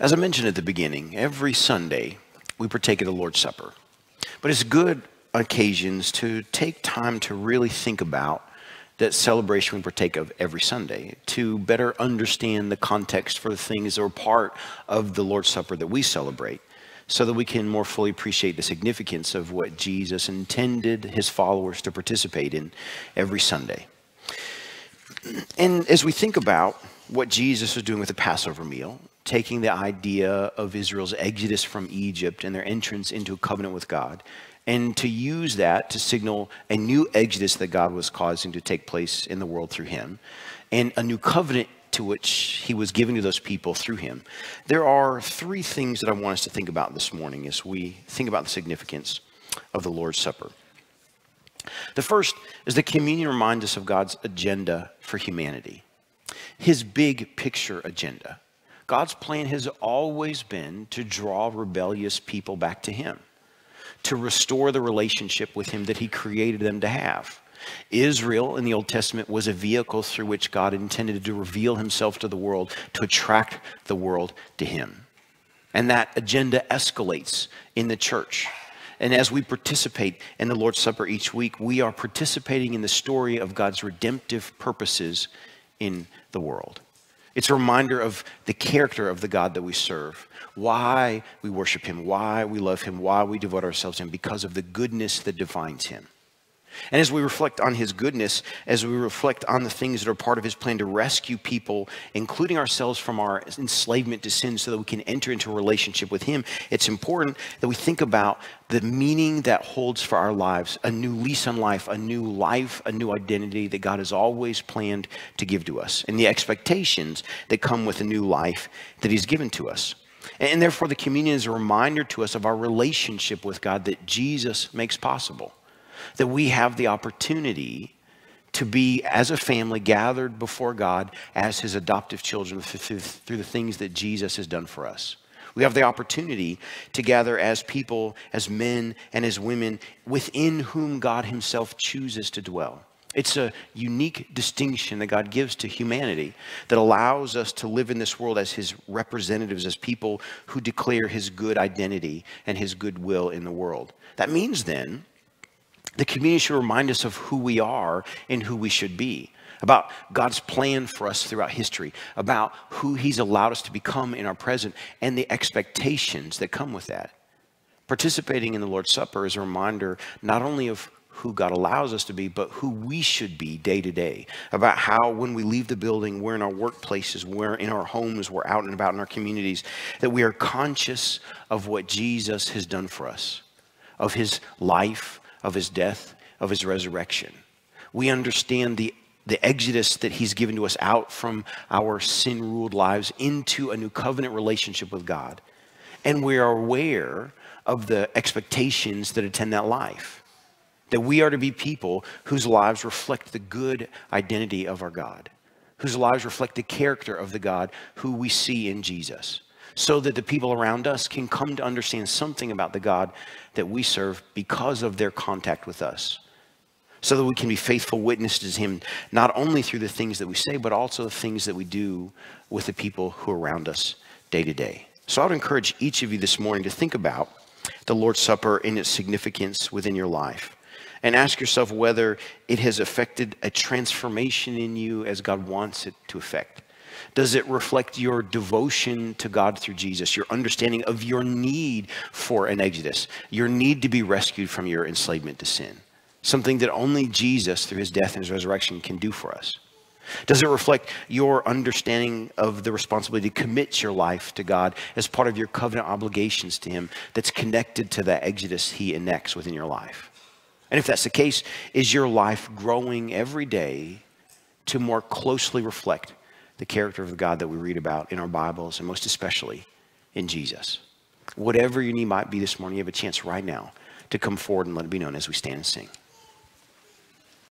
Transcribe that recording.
As I mentioned at the beginning, every Sunday we partake of the Lord's Supper. But it's good occasions to take time to really think about that celebration we partake of every Sunday, to better understand the context for the things that are part of the Lord's Supper that we celebrate, so that we can more fully appreciate the significance of what Jesus intended his followers to participate in every Sunday. And as we think about what Jesus was doing with the Passover meal, taking the idea of Israel's exodus from Egypt and their entrance into a covenant with God, and to use that to signal a new exodus that God was causing to take place in the world through him, and a new covenant to which he was giving to those people through him. There are three things that I want us to think about this morning as we think about the significance of the Lord's Supper. The first is that communion reminds us of God's agenda for humanity, his big picture agenda. God's plan has always been to draw rebellious people back to him, to restore the relationship with him that he created them to have. Israel in the Old Testament was a vehicle through which God intended to reveal himself to the world, to attract the world to him. And that agenda escalates in the church. And as we participate in the Lord's Supper each week, we are participating in the story of God's redemptive purposes in the world. It's a reminder of the character of the God that we serve, why we worship Him, why we love Him, why we devote ourselves to Him, because of the goodness that defines Him. And as we reflect on his goodness, as we reflect on the things that are part of his plan to rescue people, including ourselves from our enslavement to sin, so that we can enter into a relationship with him, it's important that we think about the meaning that holds for our lives a new lease on life, a new life, a new identity that God has always planned to give to us, and the expectations that come with a new life that he's given to us. And therefore, the communion is a reminder to us of our relationship with God that Jesus makes possible that we have the opportunity to be, as a family, gathered before God as his adoptive children through the things that Jesus has done for us. We have the opportunity to gather as people, as men and as women within whom God himself chooses to dwell. It's a unique distinction that God gives to humanity that allows us to live in this world as his representatives, as people who declare his good identity and his good will in the world. That means then the community should remind us of who we are and who we should be, about God's plan for us throughout history, about who He's allowed us to become in our present, and the expectations that come with that. Participating in the Lord's Supper is a reminder not only of who God allows us to be, but who we should be day to day. About how, when we leave the building, we're in our workplaces, we're in our homes, we're out and about in our communities, that we are conscious of what Jesus has done for us, of his life, of his death, of his resurrection. We understand the, the exodus that he's given to us out from our sin ruled lives into a new covenant relationship with God. And we are aware of the expectations that attend that life. That we are to be people whose lives reflect the good identity of our God, whose lives reflect the character of the God who we see in Jesus so that the people around us can come to understand something about the God that we serve because of their contact with us. So that we can be faithful witnesses to Him, not only through the things that we say, but also the things that we do with the people who are around us day to day. So I would encourage each of you this morning to think about the Lord's Supper and its significance within your life. And ask yourself whether it has affected a transformation in you as God wants it to affect. Does it reflect your devotion to God through Jesus, your understanding of your need for an exodus, your need to be rescued from your enslavement to sin? Something that only Jesus, through his death and his resurrection, can do for us. Does it reflect your understanding of the responsibility to commit your life to God as part of your covenant obligations to Him that's connected to the exodus He enacts within your life? And if that's the case, is your life growing every day to more closely reflect the character of the God that we read about in our Bibles, and most especially in Jesus. Whatever your need might be this morning, you have a chance right now to come forward and let it be known as we stand and sing.